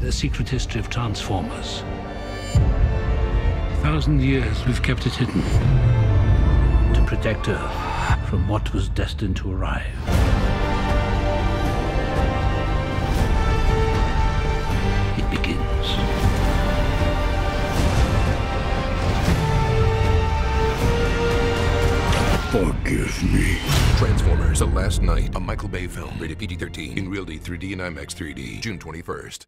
The secret history of Transformers. A thousand years we've kept it hidden. To protect Earth from what was destined to arrive. It begins. Forgive me. Transformers: The Last Knight, a Michael Bay film, rated PG-13, in Real 3D and IMAX 3D, June 21st.